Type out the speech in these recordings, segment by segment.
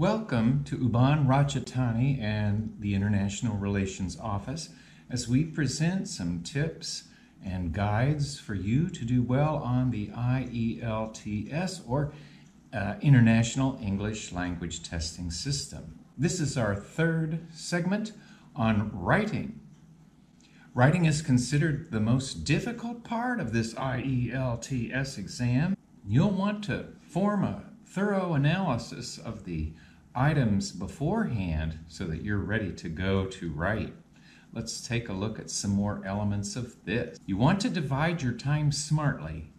Welcome to Ubon Ratchathani and the International Relations Office as we present some tips and guides for you to do well on the IELTS or uh, International English Language Testing System. This is our third segment on writing. Writing is considered the most difficult part of this IELTS exam. You'll want to form a thorough analysis of the items beforehand so that you're ready to go to write. Let's take a look at some more elements of this. You want to divide your time smartly.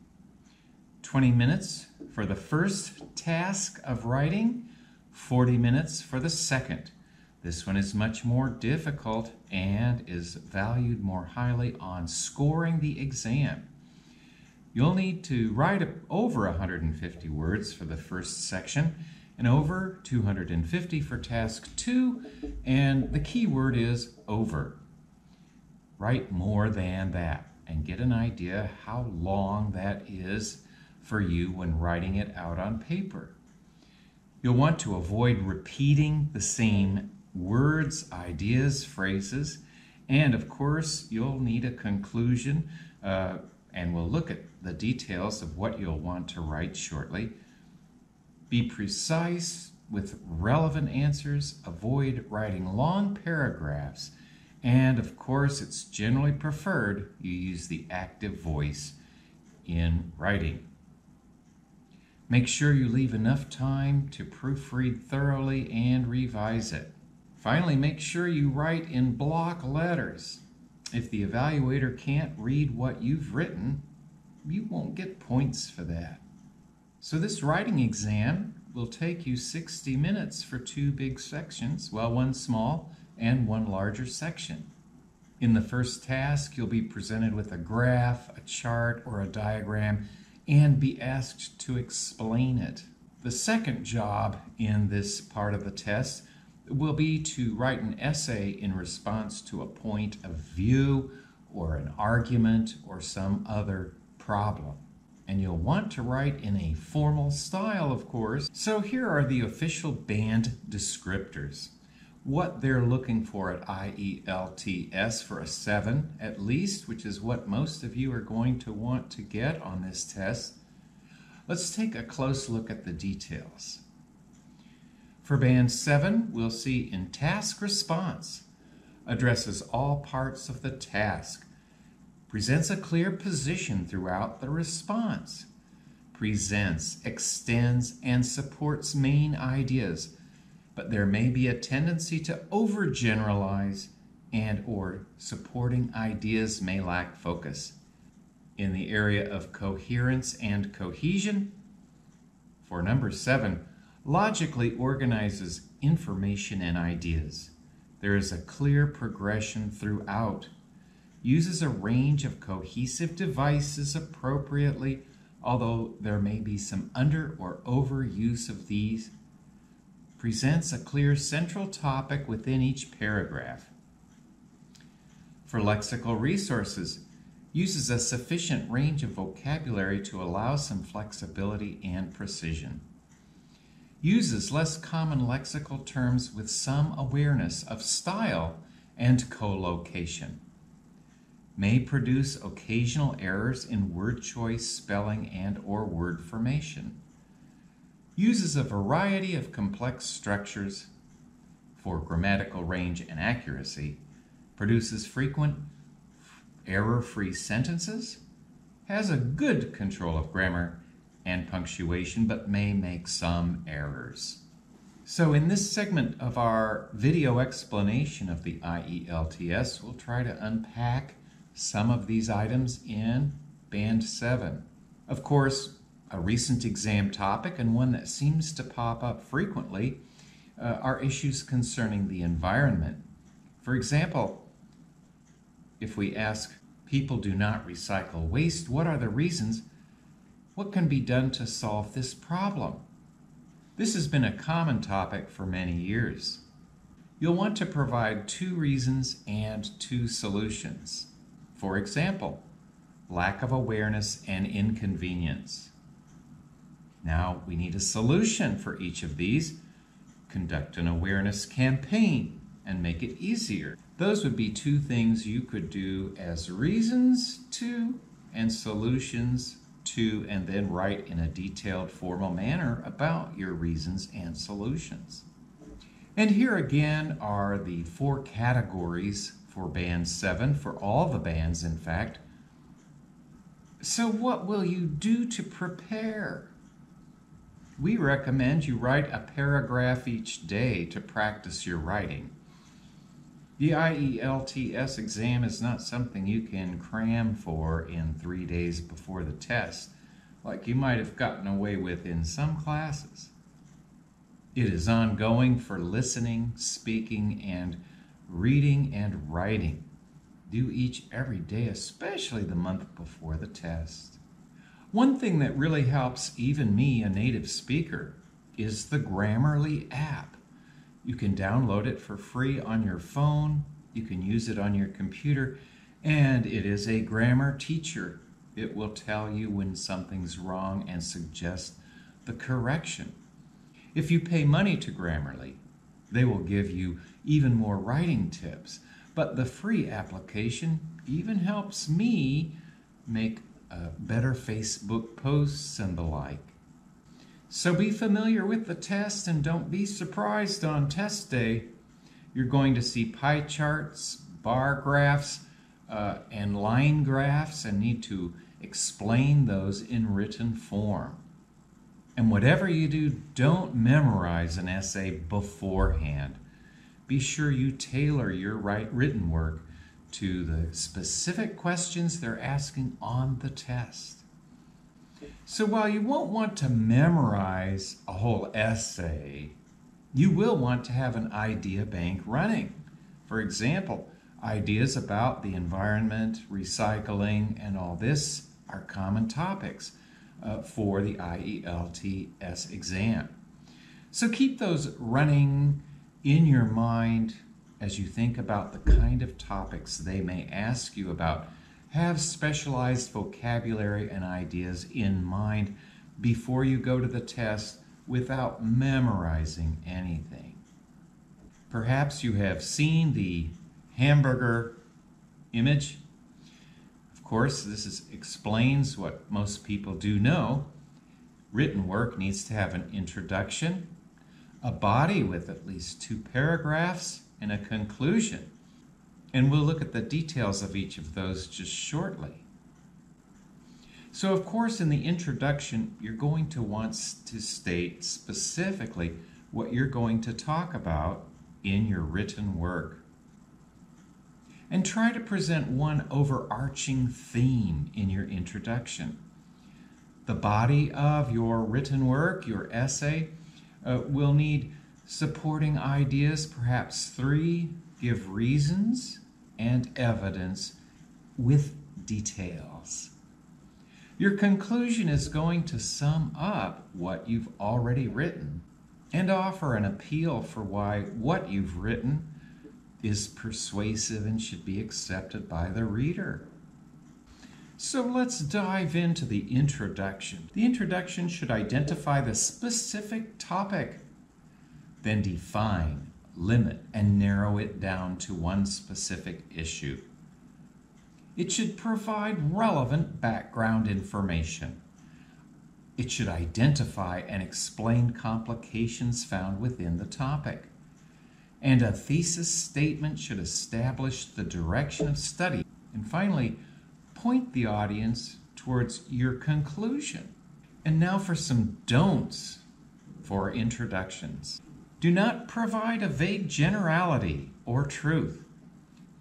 20 minutes for the first task of writing, 40 minutes for the second. This one is much more difficult and is valued more highly on scoring the exam. You'll need to write over 150 words for the first section and over 250 for task two, and the key word is over. Write more than that and get an idea how long that is for you when writing it out on paper. You'll want to avoid repeating the same words, ideas, phrases, and of course, you'll need a conclusion, uh, and we'll look at the details of what you'll want to write shortly. Be precise with relevant answers, avoid writing long paragraphs, and of course, it's generally preferred you use the active voice in writing. Make sure you leave enough time to proofread thoroughly and revise it. Finally, make sure you write in block letters. If the evaluator can't read what you've written, you won't get points for that. So this writing exam will take you 60 minutes for two big sections, well, one small and one larger section. In the first task, you'll be presented with a graph, a chart, or a diagram, and be asked to explain it. The second job in this part of the test will be to write an essay in response to a point of view or an argument or some other problem and you'll want to write in a formal style, of course. So here are the official band descriptors. What they're looking for at IELTS for a 7 at least, which is what most of you are going to want to get on this test. Let's take a close look at the details. For band 7, we'll see in task response addresses all parts of the task presents a clear position throughout the response, presents, extends, and supports main ideas, but there may be a tendency to overgeneralize and or supporting ideas may lack focus. In the area of coherence and cohesion, for number seven, logically organizes information and ideas. There is a clear progression throughout uses a range of cohesive devices appropriately, although there may be some under or overuse of these, presents a clear central topic within each paragraph. For lexical resources, uses a sufficient range of vocabulary to allow some flexibility and precision. Uses less common lexical terms with some awareness of style and collocation may produce occasional errors in word choice, spelling, and or word formation. Uses a variety of complex structures for grammatical range and accuracy, produces frequent error-free sentences, has a good control of grammar and punctuation, but may make some errors. So in this segment of our video explanation of the IELTS, we'll try to unpack some of these items in Band 7. Of course, a recent exam topic and one that seems to pop up frequently uh, are issues concerning the environment. For example, if we ask people do not recycle waste, what are the reasons? What can be done to solve this problem? This has been a common topic for many years. You'll want to provide two reasons and two solutions. For example, lack of awareness and inconvenience. Now we need a solution for each of these. conduct an awareness campaign and make it easier. Those would be two things you could do as reasons to and solutions to, and then write in a detailed, formal manner about your reasons and solutions. And here again are the four categories for Band 7, for all the bands, in fact. So, what will you do to prepare? We recommend you write a paragraph each day to practice your writing. The IELTS exam is not something you can cram for in three days before the test, like you might have gotten away with in some classes. It is ongoing for listening, speaking, and reading and writing. Do each every day, especially the month before the test. One thing that really helps even me, a native speaker, is the Grammarly app. You can download it for free on your phone, you can use it on your computer, and it is a grammar teacher. It will tell you when something's wrong and suggest the correction. If you pay money to Grammarly, they will give you even more writing tips. But the free application even helps me make better Facebook posts and the like. So be familiar with the test and don't be surprised on test day. You're going to see pie charts, bar graphs, uh, and line graphs and need to explain those in written form. And whatever you do, don't memorize an essay beforehand. Be sure you tailor your written work to the specific questions they're asking on the test. So while you won't want to memorize a whole essay, you will want to have an idea bank running. For example, ideas about the environment, recycling, and all this are common topics uh, for the IELTS exam. So keep those running in your mind as you think about the kind of topics they may ask you about. Have specialized vocabulary and ideas in mind before you go to the test without memorizing anything. Perhaps you have seen the hamburger image. Of course, this is, explains what most people do know. Written work needs to have an introduction, a body with at least two paragraphs, and a conclusion. And we'll look at the details of each of those just shortly. So, of course, in the introduction, you're going to want to state specifically what you're going to talk about in your written work. And try to present one overarching theme in your introduction. The body of your written work, your essay, uh, will need supporting ideas, perhaps three, give reasons and evidence with details. Your conclusion is going to sum up what you've already written and offer an appeal for why what you've written is persuasive and should be accepted by the reader. So let's dive into the introduction. The introduction should identify the specific topic then define, limit, and narrow it down to one specific issue. It should provide relevant background information. It should identify and explain complications found within the topic. And a thesis statement should establish the direction of study. And finally, point the audience towards your conclusion. And now for some don'ts for introductions. Do not provide a vague generality or truth.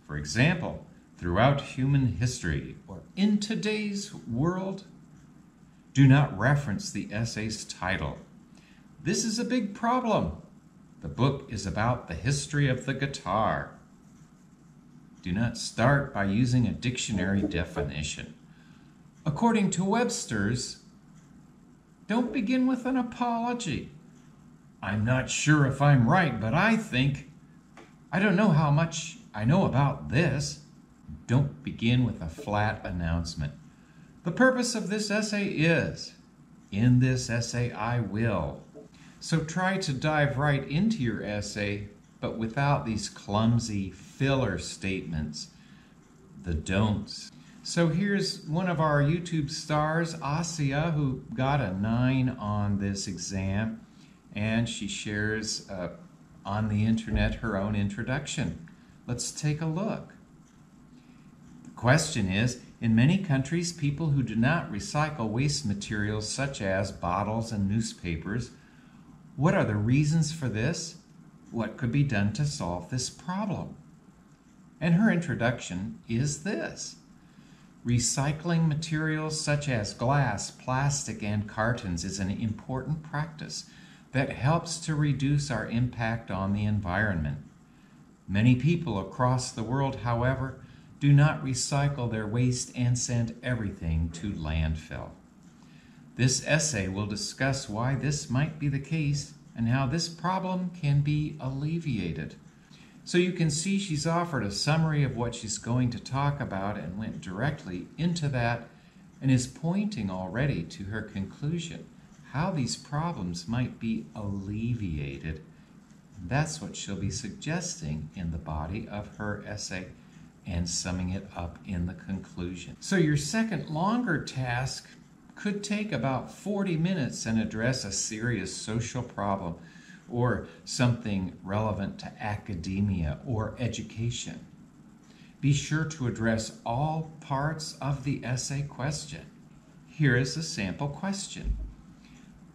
For example, throughout human history or in today's world, do not reference the essay's title. This is a big problem. The book is about the history of the guitar. Do not start by using a dictionary definition. According to Webster's, don't begin with an apology. I'm not sure if I'm right, but I think, I don't know how much I know about this. Don't begin with a flat announcement. The purpose of this essay is, in this essay I will. So try to dive right into your essay, but without these clumsy filler statements, the don'ts. So here's one of our YouTube stars, Asia, who got a 9 on this exam, and she shares uh, on the internet her own introduction. Let's take a look. The question is In many countries, people who do not recycle waste materials such as bottles and newspapers, what are the reasons for this? What could be done to solve this problem? And her introduction is this Recycling materials such as glass, plastic, and cartons is an important practice that helps to reduce our impact on the environment. Many people across the world, however, do not recycle their waste and send everything to landfill. This essay will discuss why this might be the case and how this problem can be alleviated. So you can see she's offered a summary of what she's going to talk about and went directly into that and is pointing already to her conclusion how these problems might be alleviated. That's what she'll be suggesting in the body of her essay and summing it up in the conclusion. So, your second longer task could take about 40 minutes and address a serious social problem or something relevant to academia or education. Be sure to address all parts of the essay question. Here is a sample question.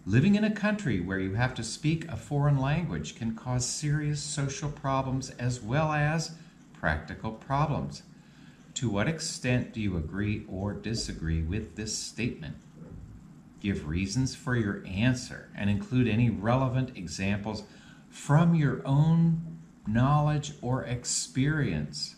Living in a country where you have to speak a foreign language can cause serious social problems as well as practical problems. To what extent do you agree or disagree with this statement? Give reasons for your answer and include any relevant examples from your own knowledge or experience.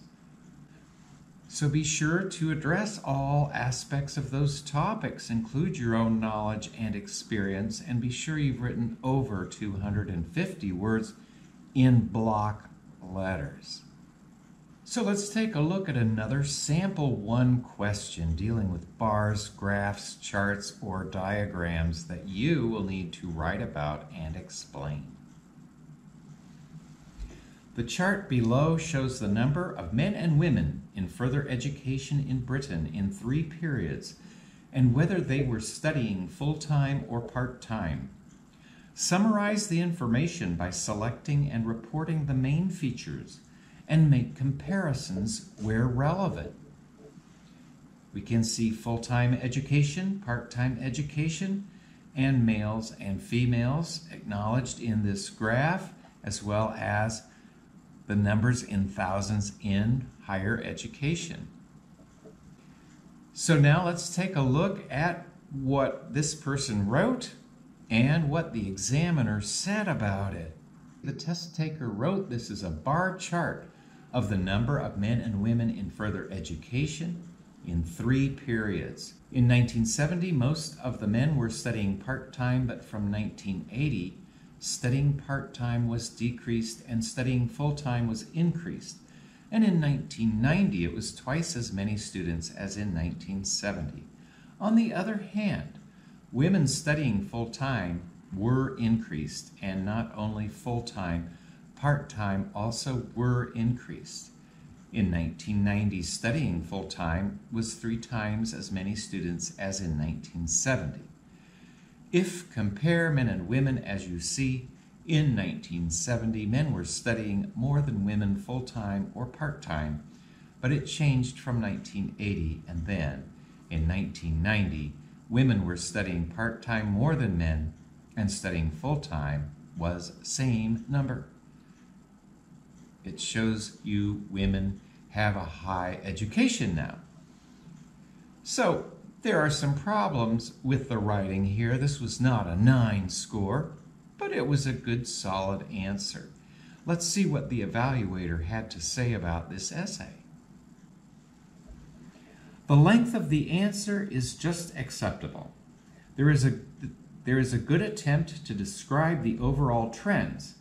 So be sure to address all aspects of those topics, include your own knowledge and experience, and be sure you've written over 250 words in block letters. So let's take a look at another sample one question dealing with bars, graphs, charts, or diagrams that you will need to write about and explain. The chart below shows the number of men and women in further education in Britain in three periods and whether they were studying full-time or part-time. Summarize the information by selecting and reporting the main features and make comparisons where relevant. We can see full-time education, part-time education, and males and females acknowledged in this graph, as well as the numbers in thousands in higher education. So now let's take a look at what this person wrote and what the examiner said about it. The test taker wrote this is a bar chart of the number of men and women in further education in three periods. In 1970, most of the men were studying part time, but from 1980, studying part time was decreased and studying full time was increased. And in 1990, it was twice as many students as in 1970. On the other hand, women studying full time were increased, and not only full time, part-time also were increased. In 1990, studying full-time was three times as many students as in 1970. If compare men and women as you see, in 1970, men were studying more than women full-time or part-time, but it changed from 1980 and then, in 1990, women were studying part-time more than men and studying full-time was same number. It shows you women have a high education now. So there are some problems with the writing here. This was not a nine score, but it was a good solid answer. Let's see what the evaluator had to say about this essay. The length of the answer is just acceptable. There is a, there is a good attempt to describe the overall trends,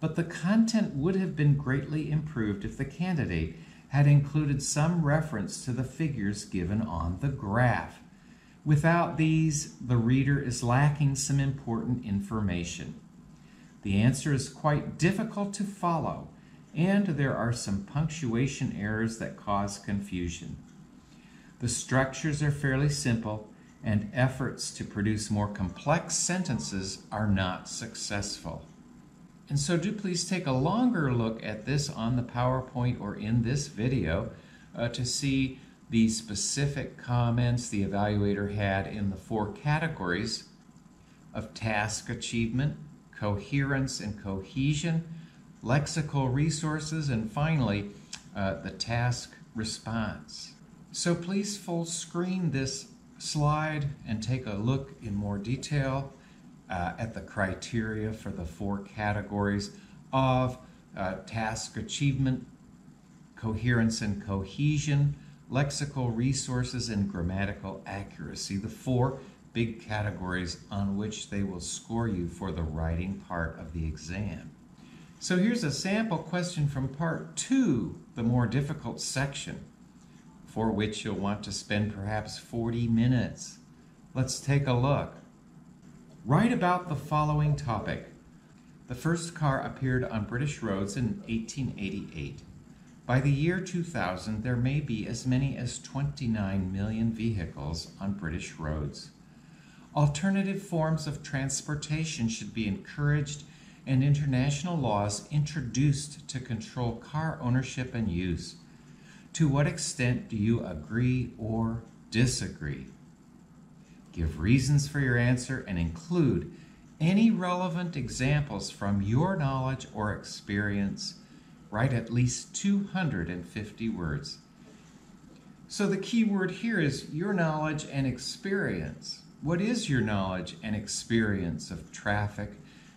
but the content would have been greatly improved if the candidate had included some reference to the figures given on the graph. Without these, the reader is lacking some important information. The answer is quite difficult to follow, and there are some punctuation errors that cause confusion. The structures are fairly simple, and efforts to produce more complex sentences are not successful. And so do please take a longer look at this on the PowerPoint or in this video uh, to see the specific comments the evaluator had in the four categories of task achievement, coherence and cohesion, lexical resources, and finally, uh, the task response. So please full screen this slide and take a look in more detail uh, at the criteria for the four categories of uh, task achievement, coherence and cohesion, lexical resources, and grammatical accuracy, the four big categories on which they will score you for the writing part of the exam. So here's a sample question from part two, the more difficult section, for which you'll want to spend perhaps 40 minutes. Let's take a look. Write about the following topic. The first car appeared on British roads in 1888. By the year 2000, there may be as many as 29 million vehicles on British roads. Alternative forms of transportation should be encouraged and international laws introduced to control car ownership and use. To what extent do you agree or disagree? Give reasons for your answer and include any relevant examples from your knowledge or experience write at least 250 words. So the key word here is your knowledge and experience. What is your knowledge and experience of traffic,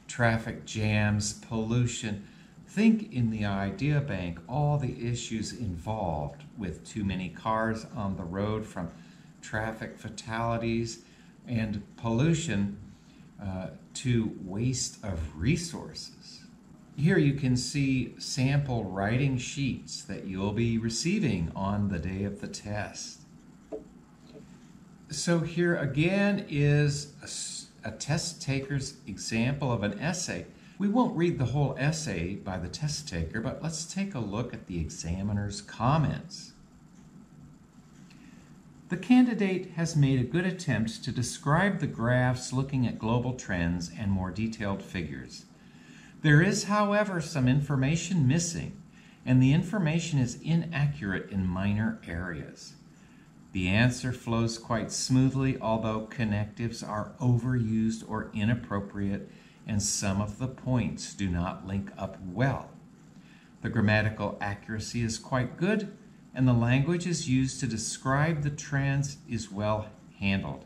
traffic jams, pollution? Think in the idea bank all the issues involved with too many cars on the road from traffic fatalities and pollution uh, to waste of resources. Here you can see sample writing sheets that you'll be receiving on the day of the test. So here again is a, a, test taker's example of an essay. We won't read the whole essay by the test taker, but let's take a look at the examiner's comments. The candidate has made a good attempt to describe the graphs looking at global trends and more detailed figures. There is, however, some information missing, and the information is inaccurate in minor areas. The answer flows quite smoothly, although connectives are overused or inappropriate, and some of the points do not link up well. The grammatical accuracy is quite good, and the language is used to describe the trends is well handled.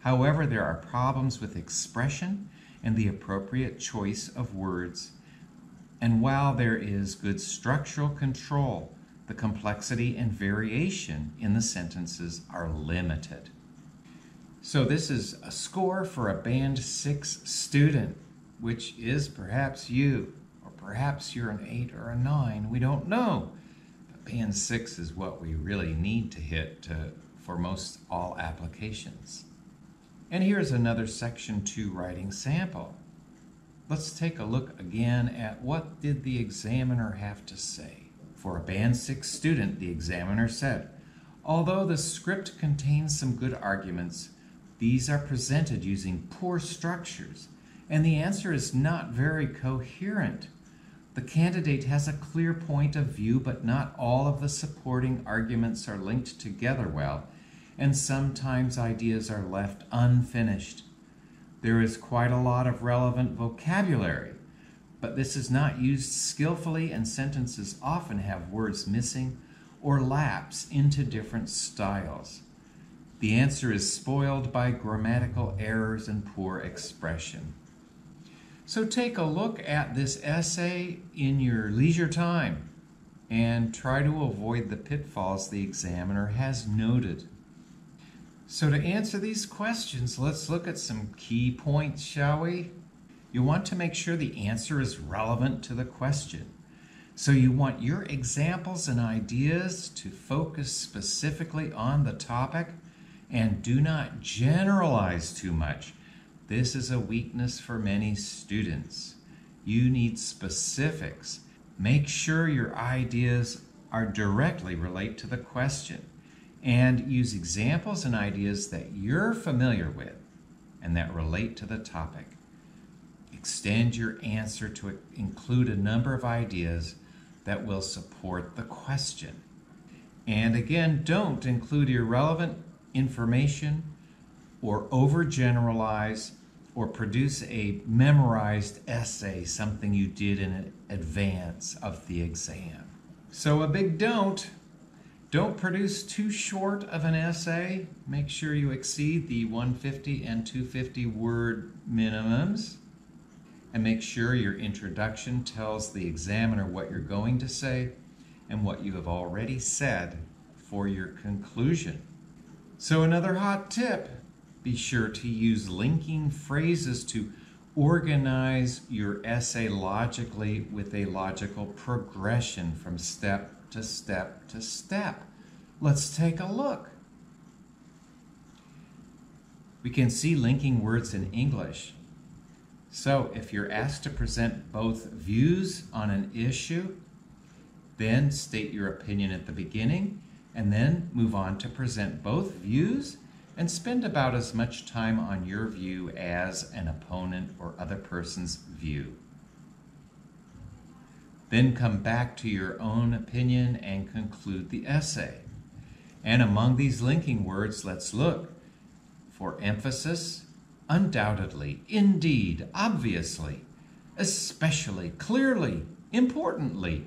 However, there are problems with expression and the appropriate choice of words. And while there is good structural control, the complexity and variation in the sentences are limited. So this is a score for a Band 6 student, which is perhaps you, or perhaps you're an 8 or a 9, we don't know. Band 6 is what we really need to hit to, for most all applications. And here's another Section 2 writing sample. Let's take a look again at what did the examiner have to say. For a Band 6 student, the examiner said, Although the script contains some good arguments, these are presented using poor structures, and the answer is not very coherent. The candidate has a clear point of view, but not all of the supporting arguments are linked together well, and sometimes ideas are left unfinished. There is quite a lot of relevant vocabulary, but this is not used skillfully, and sentences often have words missing or lapse into different styles. The answer is spoiled by grammatical errors and poor expression. So take a look at this essay in your leisure time and try to avoid the pitfalls the examiner has noted. So to answer these questions, let's look at some key points, shall we? You want to make sure the answer is relevant to the question. So you want your examples and ideas to focus specifically on the topic and do not generalize too much. This is a weakness for many students. You need specifics. Make sure your ideas are directly relate to the question and use examples and ideas that you're familiar with and that relate to the topic. Extend your answer to include a number of ideas that will support the question. And again, don't include irrelevant information or overgeneralize or produce a memorized essay, something you did in advance of the exam. So, a big don't. Don't produce too short of an essay. Make sure you exceed the 150 and 250 word minimums. And make sure your introduction tells the examiner what you're going to say and what you have already said for your conclusion. So, another hot tip be sure to use linking phrases to organize your essay logically with a logical progression from step to step to step. Let's take a look. We can see linking words in English. So if you're asked to present both views on an issue, then state your opinion at the beginning and then move on to present both views and spend about as much time on your view as an opponent or other person's view. Then come back to your own opinion and conclude the essay. And among these linking words, let's look for emphasis, undoubtedly, indeed, obviously, especially, clearly, importantly,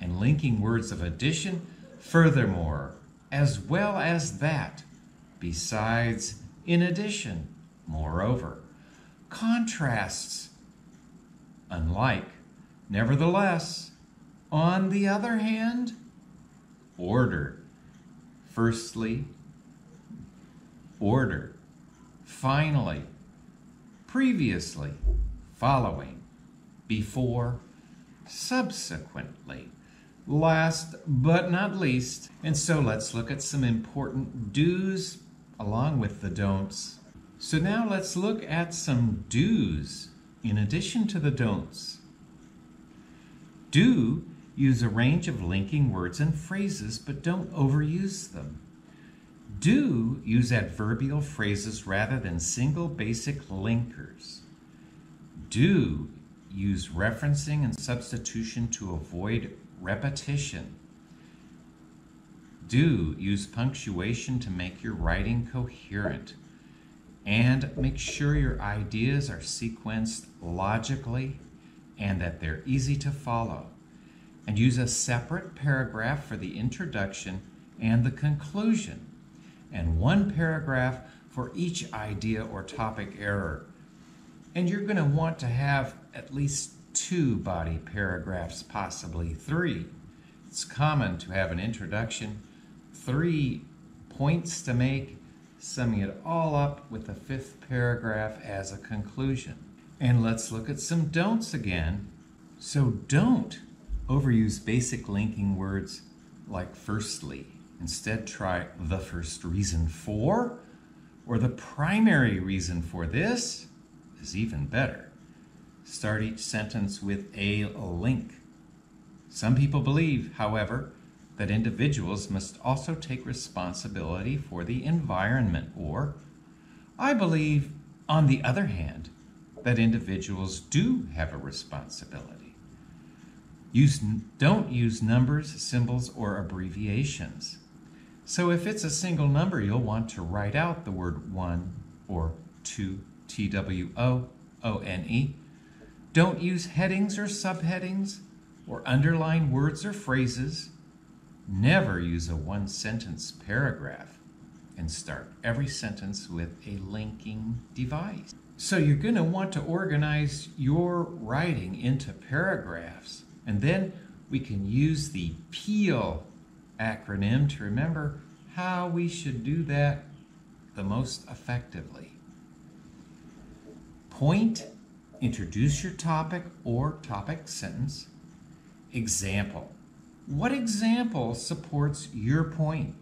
and linking words of addition, furthermore, as well as that, besides, in addition, moreover, contrasts, unlike, nevertheless, on the other hand, order, firstly, order, finally, previously, following, before, subsequently, last but not least. And so let's look at some important do's along with the don'ts. So now let's look at some do's in addition to the don'ts. Do use a range of linking words and phrases, but don't overuse them. Do use adverbial phrases rather than single basic linkers. Do use referencing and substitution to avoid repetition. Do use punctuation to make your writing coherent. And make sure your ideas are sequenced logically and that they're easy to follow. And use a separate paragraph for the introduction and the conclusion, and one paragraph for each idea or topic error. And you're going to want to have at least two body paragraphs, possibly three. It's common to have an introduction, three points to make, summing it all up with the fifth paragraph as a conclusion. And let's look at some don'ts again. So don't overuse basic linking words like firstly. Instead, try the first reason for, or the primary reason for this is even better. Start each sentence with a link. Some people believe, however, that individuals must also take responsibility for the environment, or I believe, on the other hand, that individuals do have a responsibility. Use, don't use numbers, symbols, or abbreviations. So if it's a single number, you'll want to write out the word one or two, T W O O N E don't use headings or subheadings or underline words or phrases. Never use a one sentence paragraph and start every sentence with a linking device. So you're going to want to organize your writing into paragraphs. And then we can use the PEEL acronym to remember how we should do that the most effectively. Point Introduce your topic or topic sentence. Example. What example supports your point?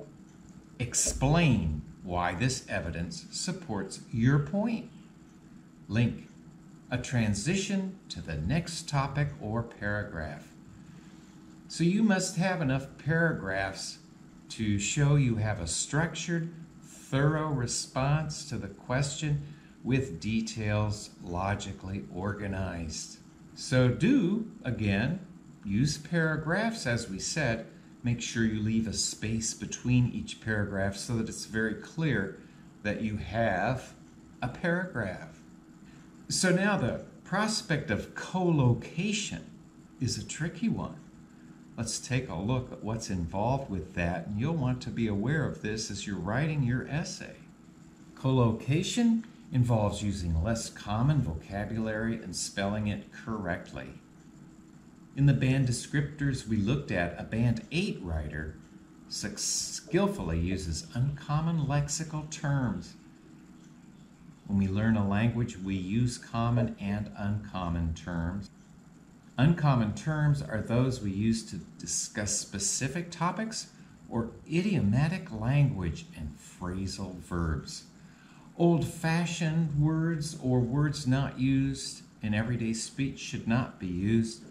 Explain why this evidence supports your point. Link. a transition to the next topic or paragraph. So you must have enough paragraphs to show you have a structured, thorough response to the question with details logically organized. So do, again, use paragraphs as we said. Make sure you leave a space between each paragraph so that it's very clear that you have a paragraph. So now the prospect of collocation is a tricky one. Let's take a look at what's involved with that, and you'll want to be aware of this as you're writing your essay. Collocation involves using less common vocabulary and spelling it correctly. In the band descriptors we looked at, a band 8 writer skillfully uses uncommon lexical terms. When we learn a language, we use common and uncommon terms. Uncommon terms are those we use to discuss specific topics or idiomatic language and phrasal verbs. Old fashioned words or words not used in everyday speech should not be used.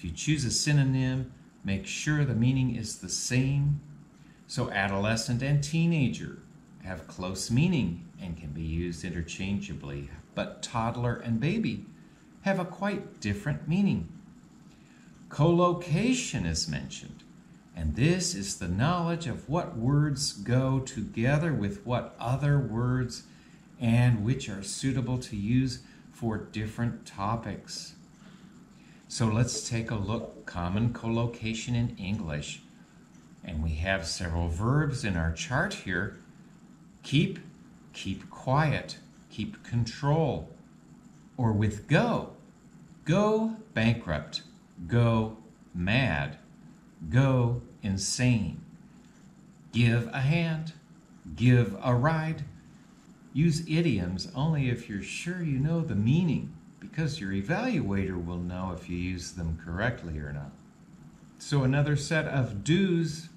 If you choose a synonym, make sure the meaning is the same. So, adolescent and teenager have close meaning and can be used interchangeably, but toddler and baby have a quite different meaning. Collocation is mentioned, and this is the knowledge of what words go together with what other words and which are suitable to use for different topics. So let's take a look common collocation in English. And we have several verbs in our chart here. Keep, keep quiet, keep control, or with go. Go bankrupt, go mad, go insane. Give a hand, give a ride. Use idioms only if you're sure you know the meaning, because your evaluator will know if you use them correctly or not. So, another set of do's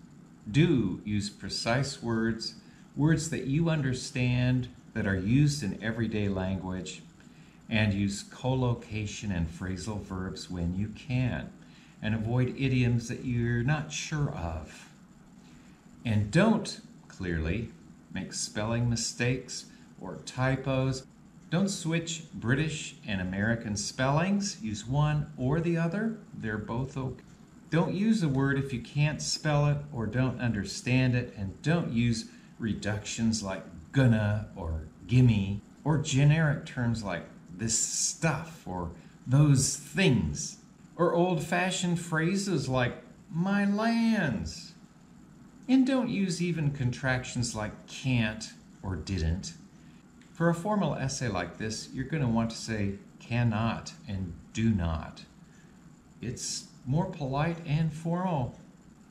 do use precise words, words that you understand that are used in everyday language and use collocation and phrasal verbs when you can, and avoid idioms that you're not sure of. And don't, clearly, make spelling mistakes or typos. Don't switch British and American spellings. Use one or the other. They're both okay. Don't use a word if you can't spell it or don't understand it, and don't use reductions like gonna or gimme or generic terms like this stuff or those things. Or old fashioned phrases like my lands. And don't use even contractions like can't or didn't. For a formal essay like this, you're going to want to say cannot and do not. It's more polite and formal.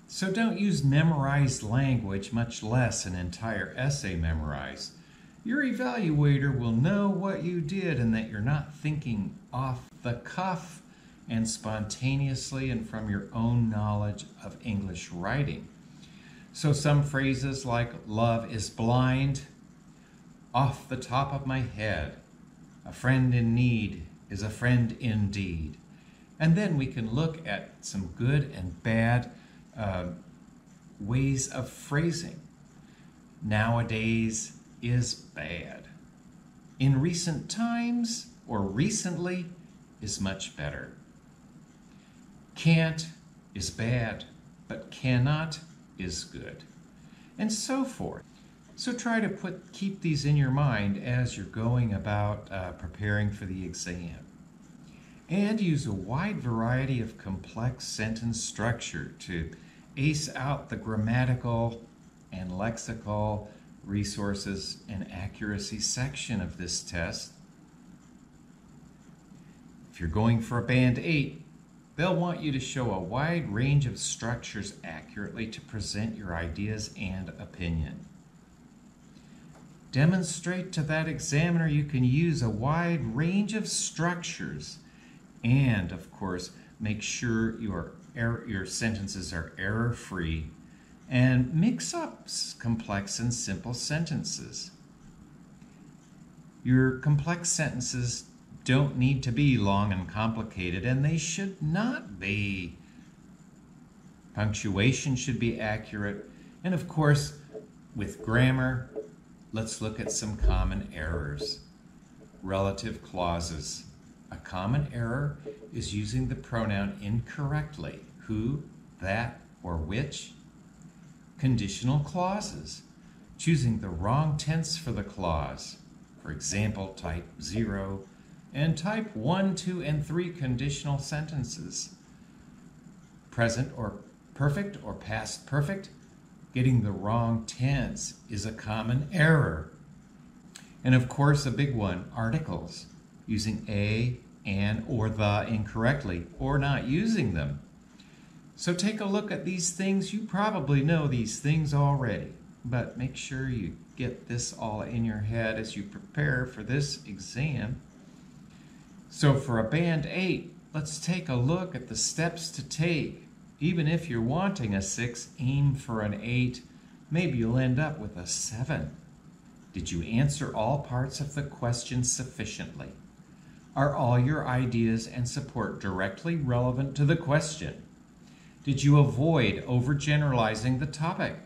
So don't use memorized language, much less an entire essay memorized. Your evaluator will know what you did and that you're not thinking off the cuff and spontaneously and from your own knowledge of English writing. So, some phrases like love is blind, off the top of my head, a friend in need is a friend indeed. And then we can look at some good and bad uh, ways of phrasing. Nowadays, is bad. In recent times or recently is much better. Can't is bad, but cannot is good. And so forth. So try to put keep these in your mind as you're going about uh, preparing for the exam. And use a wide variety of complex sentence structure to ace out the grammatical and lexical resources and accuracy section of this test. If you're going for a band 8, they'll want you to show a wide range of structures accurately to present your ideas and opinion. Demonstrate to that examiner you can use a wide range of structures and, of course, make sure your, er, your sentences are error free and mix up complex and simple sentences. Your complex sentences don't need to be long and complicated, and they should not be. Punctuation should be accurate, and of course, with grammar, let's look at some common errors. Relative clauses. A common error is using the pronoun incorrectly. Who, that, or which. Conditional clauses. Choosing the wrong tense for the clause. For example, type 0 and type 1, 2, and 3 conditional sentences. Present or perfect or past perfect, getting the wrong tense is a common error. And of course, a big one articles, using a, and, or the incorrectly, or not using them. So take a look at these things. You probably know these things already, but make sure you get this all in your head as you prepare for this exam. So for a band 8, let's take a look at the steps to take. Even if you're wanting a 6, aim for an 8. Maybe you'll end up with a 7. Did you answer all parts of the question sufficiently? Are all your ideas and support directly relevant to the question? Did you avoid overgeneralizing the topic?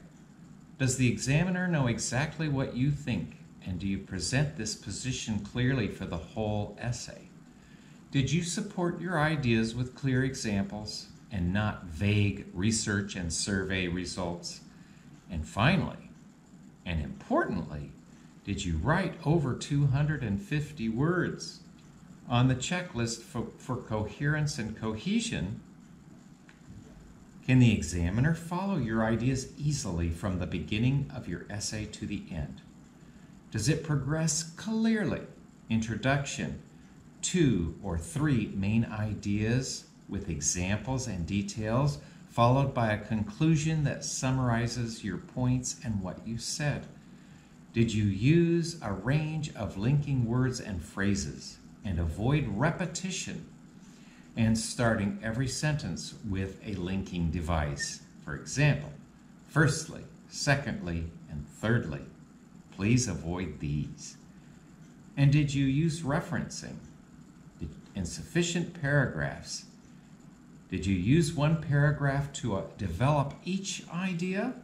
Does the examiner know exactly what you think? And do you present this position clearly for the whole essay? Did you support your ideas with clear examples and not vague research and survey results? And finally, and importantly, did you write over 250 words? On the checklist for, for coherence and cohesion, can the examiner follow your ideas easily from the beginning of your essay to the end? Does it progress clearly? Introduction, two or three main ideas with examples and details, followed by a conclusion that summarizes your points and what you said. Did you use a range of linking words and phrases and avoid repetition and starting every sentence with a linking device. For example, firstly, secondly, and thirdly. Please avoid these. And did you use referencing in sufficient paragraphs? Did you use one paragraph to uh, develop each idea?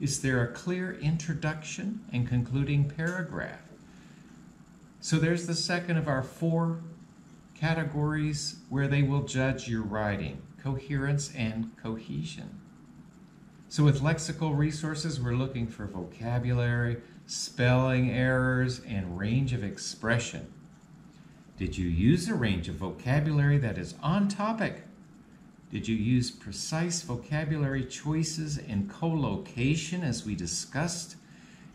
Is there a clear introduction and concluding paragraph? So there's the second of our four categories where they will judge your writing coherence and cohesion. So, with lexical resources, we're looking for vocabulary, spelling errors, and range of expression. Did you use a range of vocabulary that is on topic? Did you use precise vocabulary choices and collocation as we discussed?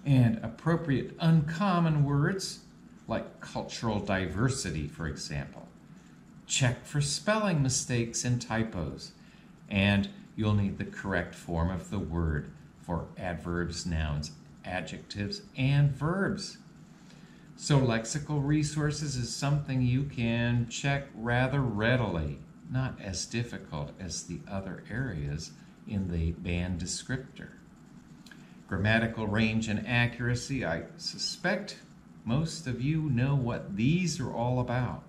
And appropriate uncommon words like cultural diversity, for example? Check for spelling mistakes and typos. And you'll need the correct form of the word for adverbs, nouns, adjectives, and verbs. So, lexical resources is something you can check rather readily, not as difficult as the other areas in the band descriptor. Grammatical range and accuracy, I suspect most of you know what these are all about.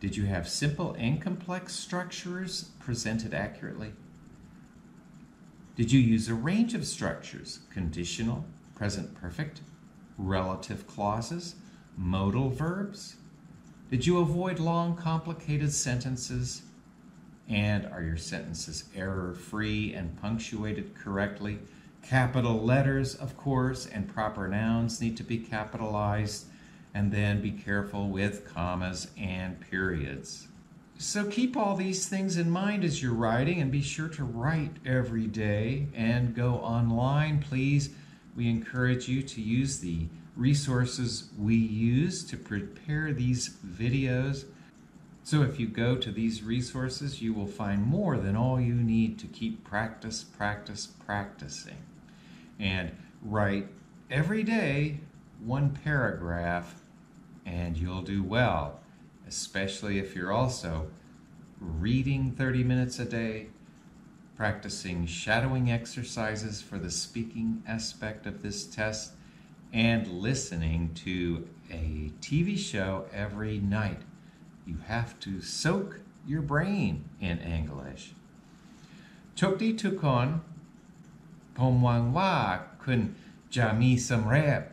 Did you have simple and complex structures presented accurately? Did you use a range of structures, conditional, present perfect, relative clauses, modal verbs? Did you avoid long, complicated sentences? And are your sentences error free and punctuated correctly? Capital letters, of course, and proper nouns need to be capitalized and then be careful with commas and periods. So keep all these things in mind as you're writing and be sure to write every day and go online, please. We encourage you to use the resources we use to prepare these videos. So if you go to these resources, you will find more than all you need to keep practice, practice, practicing. And write every day one paragraph and you'll do well, especially if you're also reading 30 minutes a day, practicing shadowing exercises for the speaking aspect of this test, and listening to a TV show every night. You have to soak your brain in English. Chokdi tukon pomwangwa kun jami samrep